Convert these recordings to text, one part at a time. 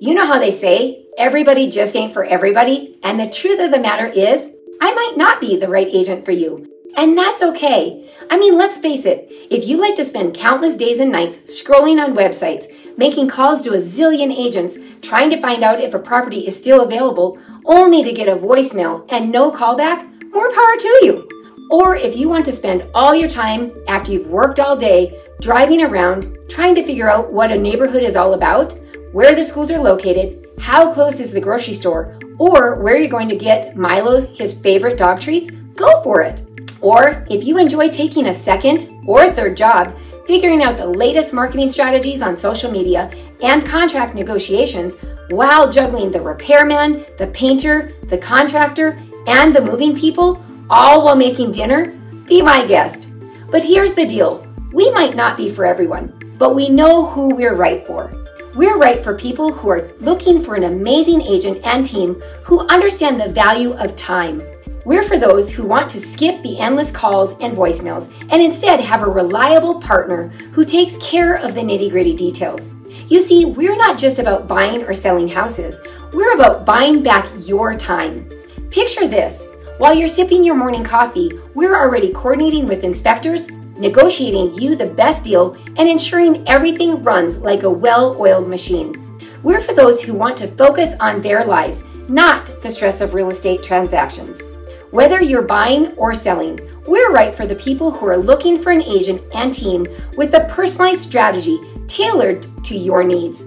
You know how they say, everybody just ain't for everybody? And the truth of the matter is, I might not be the right agent for you. And that's okay. I mean, let's face it, if you like to spend countless days and nights scrolling on websites, making calls to a zillion agents, trying to find out if a property is still available, only to get a voicemail and no callback, more power to you. Or if you want to spend all your time after you've worked all day driving around, trying to figure out what a neighborhood is all about, where the schools are located, how close is the grocery store, or where you're going to get Milo's his favorite dog treats, go for it. Or if you enjoy taking a second or third job, figuring out the latest marketing strategies on social media and contract negotiations while juggling the repairman, the painter, the contractor, and the moving people, all while making dinner, be my guest. But here's the deal we might not be for everyone, but we know who we're right for. We're right for people who are looking for an amazing agent and team who understand the value of time. We're for those who want to skip the endless calls and voicemails and instead have a reliable partner who takes care of the nitty gritty details. You see, we're not just about buying or selling houses, we're about buying back your time. Picture this while you're sipping your morning coffee, we're already coordinating with inspectors, negotiating you the best deal, and ensuring everything runs like a well oiled machine. We're for those who want to focus on their lives, not the stress of real estate transactions. Whether you're buying or selling, we're right for the people who are looking for an agent and team with a personalized strategy tailored to your needs.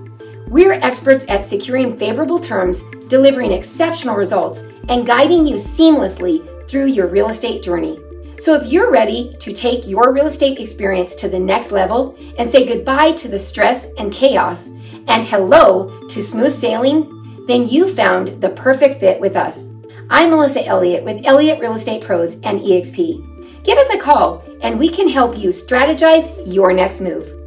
We're experts at securing favorable terms, delivering exceptional results, and guiding you seamlessly through your real estate journey. So if you're ready to take your real estate experience to the next level and say goodbye to the stress and chaos and hello to smooth sailing, then you found the perfect fit with us. I'm Melissa Elliott with Elliott Real Estate Pros and EXP. Give us a call and we can help you strategize your next move.